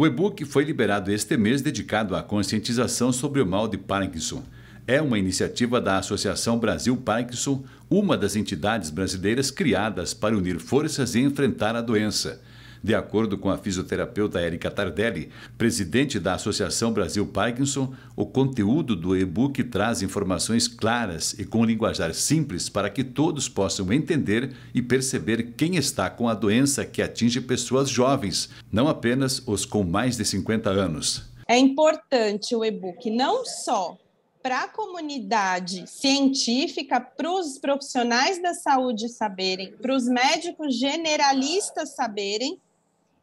O e-book foi liberado este mês dedicado à conscientização sobre o mal de Parkinson. É uma iniciativa da Associação Brasil Parkinson, uma das entidades brasileiras criadas para unir forças e enfrentar a doença. De acordo com a fisioterapeuta Érica Tardelli, presidente da Associação Brasil Parkinson, o conteúdo do e-book traz informações claras e com linguajar simples para que todos possam entender e perceber quem está com a doença que atinge pessoas jovens, não apenas os com mais de 50 anos. É importante o e-book não só para a comunidade científica, para os profissionais da saúde saberem, para os médicos generalistas saberem,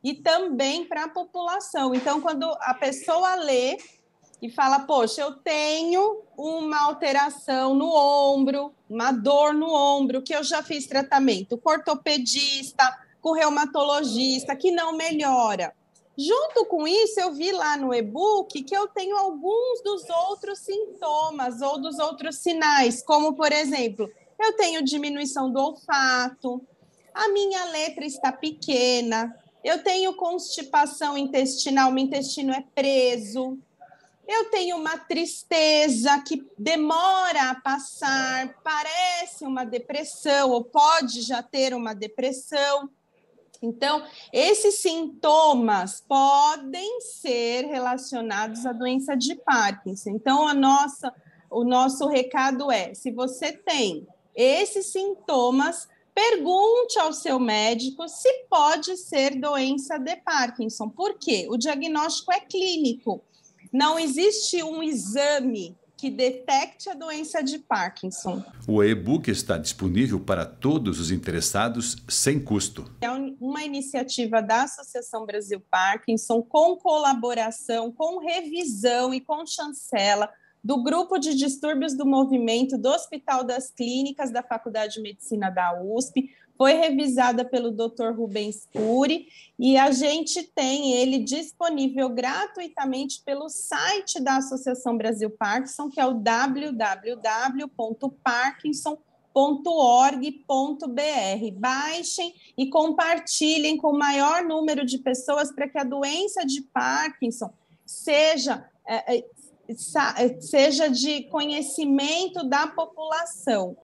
e também para a população. Então, quando a pessoa lê e fala, poxa, eu tenho uma alteração no ombro, uma dor no ombro, que eu já fiz tratamento com ortopedista, com reumatologista, que não melhora. Junto com isso, eu vi lá no e-book que eu tenho alguns dos outros sintomas ou dos outros sinais, como, por exemplo, eu tenho diminuição do olfato, a minha letra está pequena, eu tenho constipação intestinal, meu intestino é preso. Eu tenho uma tristeza que demora a passar, parece uma depressão, ou pode já ter uma depressão. Então, esses sintomas podem ser relacionados à doença de Parkinson. Então, a nossa, o nosso recado é: se você tem esses sintomas, Pergunte ao seu médico se pode ser doença de Parkinson. Por quê? O diagnóstico é clínico. Não existe um exame que detecte a doença de Parkinson. O e-book está disponível para todos os interessados sem custo. É uma iniciativa da Associação Brasil Parkinson com colaboração, com revisão e com chancela do grupo de distúrbios do movimento do Hospital das Clínicas da Faculdade de Medicina da USP, foi revisada pelo Dr. Rubens Cury e a gente tem ele disponível gratuitamente pelo site da Associação Brasil Parkinson, que é o www.parkinson.org.br. Baixem e compartilhem com o maior número de pessoas para que a doença de Parkinson seja é, seja de conhecimento da população.